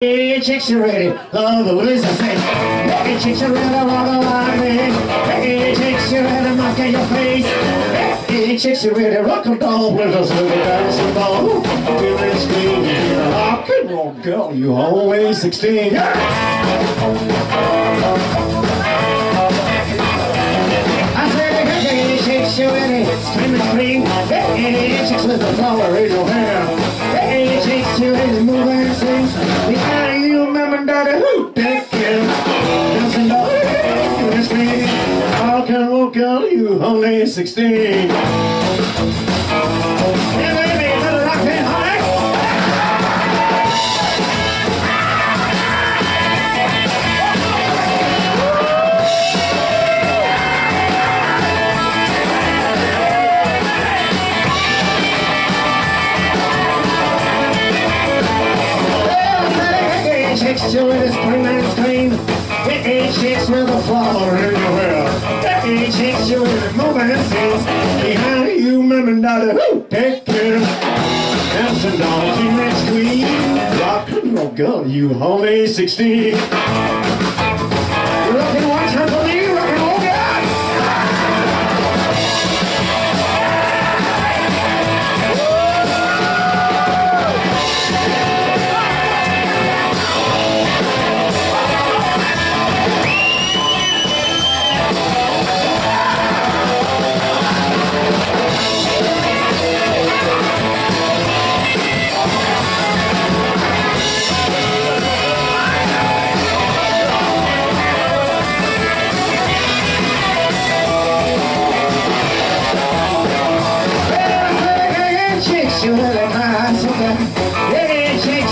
Hey, chicks, you ready? Love the Lisa say. Hey, chicks, you ready? Love the lightning. Hey, chicks, you ready? Mark in your face. Hey, chicks, you ready? Rock and roll with us with the dancing ball. Feeling screaming. Rock and roll, girl, you only 16. I said, hey, chicks, you ready? Scream and scream. Hey, chicks with the flower in your hair. I can't walk out of you only 16? Six, two, it is 29. Hey, chicks with a flower in your hair. Hey, chicks, you a moving and sings. Behind you, mom and daddy, who take care. Dancing down teenage queen. Rock and roll girl, you only 16.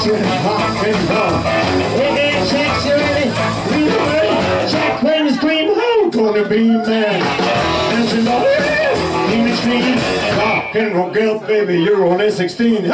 You rock and you really, you really, Jack when you scream, I'm gonna be mad. Dancing all in the street, rock and roll girl, baby, you're only 16.